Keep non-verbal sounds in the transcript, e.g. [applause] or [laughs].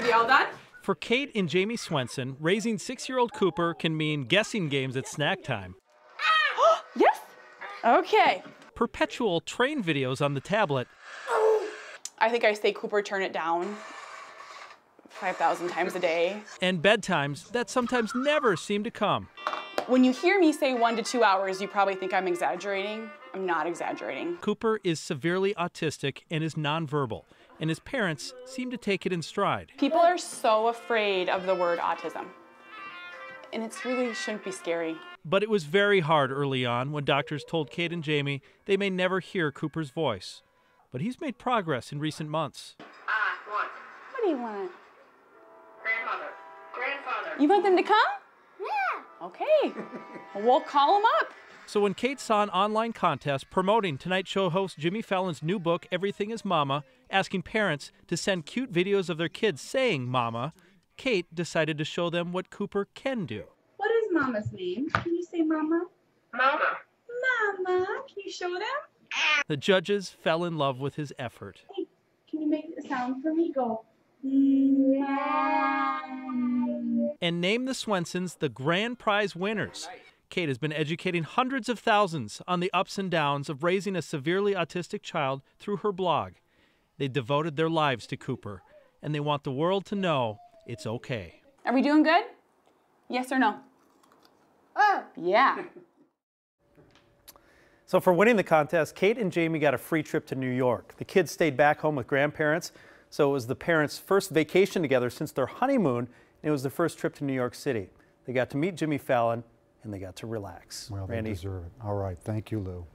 to be all done? For Kate and Jamie Swenson, raising six year old Cooper can mean guessing games at snack time, Ah! [gasps] Yes. Okay. perpetual train videos on the tablet, I think I say Cooper, turn it down 5,000 times a day. and bedtimes that sometimes never seem to come. When you hear me say one to two hours, you probably think I'm exaggerating. I'm not exaggerating. Cooper is severely autistic and is nonverbal, and his parents seem to take it in stride. People are so afraid of the word autism. And it's really shouldn't be scary. But it was very hard early on when doctors told Kate and Jamie they may never hear Cooper's voice. But he's made progress in recent months. Ah, one. What do you want? Grandmother. Grandfather. You want them to come? Yeah. Okay. we'll call them up. So when Kate saw an online contest promoting Tonight Show host Jimmy Fallon's new book, Everything is Mama, asking parents to send cute videos of their kids saying Mama, Kate decided to show them what Cooper can do. What is Mama's name? Can you say Mama? Mama. Mama, can you show them? The judges fell in love with his effort. Hey, can you make a sound for me? Go. Meow. And name the Swensons the grand prize winners. Kate has been educating hundreds of thousands on the ups and downs of raising a severely autistic child through her blog. They devoted their lives to Cooper, and they want the world to know it's okay. Are we doing good? Yes or no? Oh. Yeah. [laughs] So, for winning the contest, Kate and Jamie got a free trip to New York. The kids stayed back home with grandparents, so it was the parents' first vacation together since their honeymoon, and it was the first trip to New York City. They got to meet Jimmy Fallon and they got to relax. Well, they deserve it. All right. Thank you, Lou.